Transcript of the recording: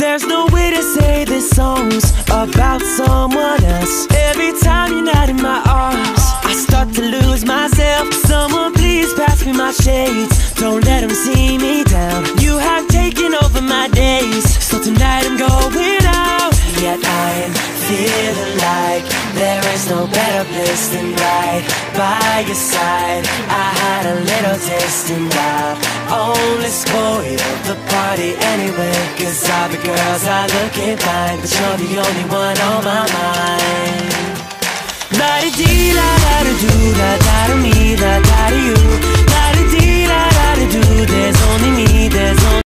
There's no way to say this song's about someone else. Every time you're not in my arms, I start to lose myself. Someone please pass me my shades. Don't let them see me down. You have taken over my days, so tonight I'm going out. Yet I'm feeling like there is no better place than right by your side. I taste and only spoiled the party anyway. Cause all the girls are looking fine, but you're the only one on my mind. La di dee la da da do da da da me